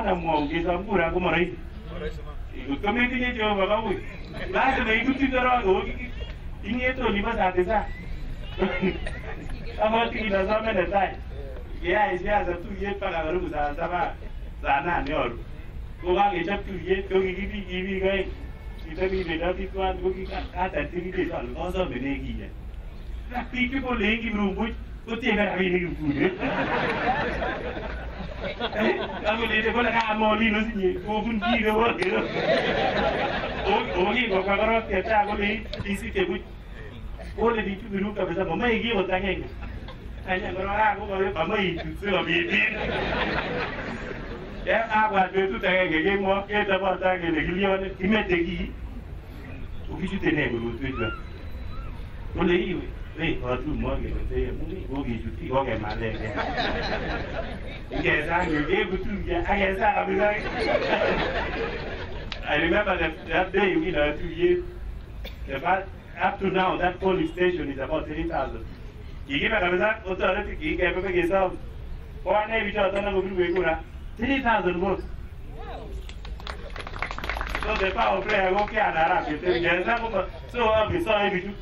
ala muwaongeza mvura yako mara hivi ikotometinye jehova kauyi lazima ikutindorogo ing'etoni bo saa tisa amoti inasome netai keyai siasa tuyet mpaka karibu saa saba saa nane oru. Kokakechop tuyet kokikibik kibik oeng chito kibendoti tuan kokikata tirides ale kosomene kiye biik chekolei kiprupuch kotiebe rabinik kipkunet Abolede ko laka amoli no sinye ofun ji go wo ke. O o ni ko ka ro ke ta go ni isi ke bu. O le di tu nu ka besa mama igi o ta ke. Anya ko ra ko ko ba mai tu se lo bi bi. Ya a wa de tu ta ke ke mo ke ta ba ta ke le gilio ni imete gi. O ki tu tene go lo tu ja. O le iwe. Hey, katumwa kele teye muni kokichut kiy kokemalenge Ngesang kebutuye akesa kabisa I remember that, that day you know uh, two years. The fact, up to now, that police station is about 3,000. Kikibe kabisa kotoreti kikepe kesom. Kwane bichoton akobirwech kura 3,000 votes. So the power of prayer ko kian arap keteri ngesa koma so abisoe bichu